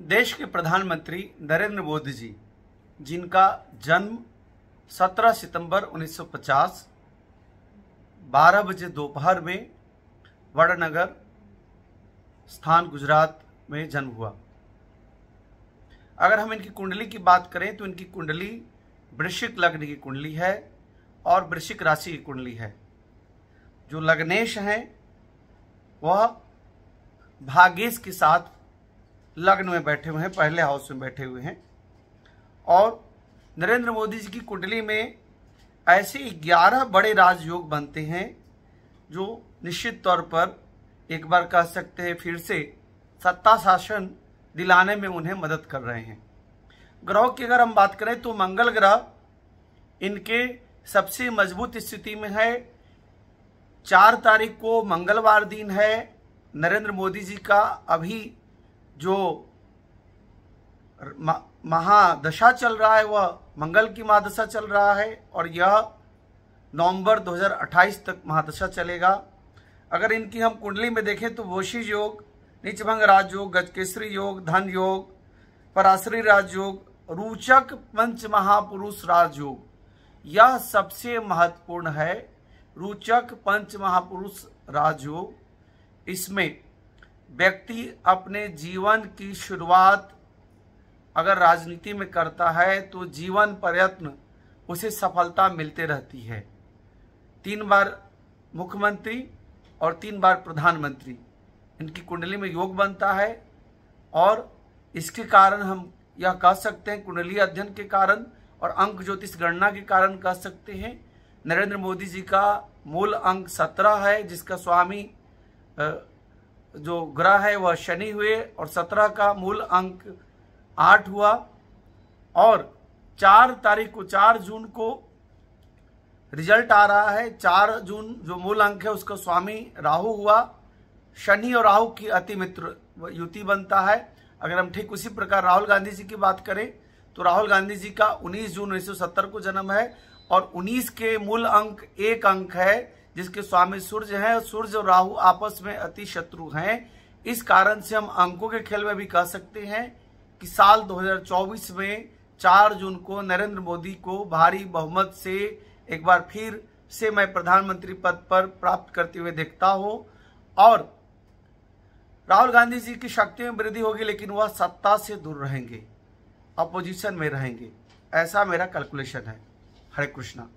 देश के प्रधानमंत्री नरेंद्र मोदी जी, जिनका जन्म 17 सितंबर 1950 12 बजे दोपहर में वड़नगर स्थान गुजरात में जन्म हुआ। अगर हम इनकी कुंडली की बात करें तो इनकी कुंडली वृश्चिक लग्न की कुंडली है और वृश्चिक राशि की कुंडली है। जो लग्नेश हैं, वह भाग्येश के साथ लग्न में बैठे हुए हैं, पहले हाउस में बैठे हुए हैं। और नरेंद्र मोदी जी की कुंडली में ऐसे ग्यारह बड़े राजयोग बनते हैं, जो निश्चित तौर पर एक बार कह सकते हैं, फिर से सत्ता शासन दिलाने में उन्हें मदद कर रहे हैं। ग्रह की अगर हम बात करें तो मंगल ग्रह इनके सबसे मज़बूत स्थिति में है। चार तारीख को मंगलवार दिन है। नरेंद्र मोदी जी का अभी जो महादशा चल रहा है, वह मंगल की महादशा चल रहा है और यह नवंबर 2028 तक महादशा चलेगा। अगर इनकी हम कुंडली में देखें तो वोशी योग, नीचभंग राजयोग गजकेसरी योग, धन योग, पराशरी राजयोग रूचक पंच महापुरुष राजयोग यह सबसे महत्वपूर्ण है। रूचक पंच महापुरुष राजयोग इसमें व्यक्ति अपने जीवन की शुरुआत अगर राजनीति में करता है तो जीवन प्रयत्न उसे सफलता मिलते रहती है। तीन बार मुख्यमंत्री और तीन बार प्रधानमंत्री, इनकी कुंडली में योग बनता है और इसके कारण हम यह कह सकते हैं, कुंडली अध्ययन के कारण और अंक ज्योतिष गणना के कारण कह सकते हैं। नरेंद्र मोदी जी का मूल अंक सत्रह है, जिसका स्वामी जो ग्रह है वह शनि हुए और सत्रह का मूल अंक आठ हुआ और चार तारीख को चार जून को रिज़ल्ट आ रहा है। चार जून जो मूल अंक है उसका स्वामी राहु हुआ। शनि और राहु की अति मित्र युति बनता है। अगर हम ठीक उसी प्रकार राहुल गांधी जी की बात करें तो राहुल गांधी जी का 19 जून 1970 को जन्म है और 19 के मूल अंक एक अंक है। जिसके स्वामी सूर्य है, सूर्य और राहु आपस में अति शत्रु हैं। इस कारण से हम अंकों के खेल में भी कह सकते हैं कि साल 2024 में 4 जून को नरेंद्र मोदी को भारी बहुमत से एक बार फिर से मैं प्रधानमंत्री पद पर प्राप्त करते हुए देखता हूँ। और राहुल गांधी जी की शक्ति में वृद्धि होगी, लेकिन वह सत्ता से दूर रहेंगे, अपोजिशन में रहेंगे। ऐसा मेरा कैलकुलेशन है। हरे कृष्णा।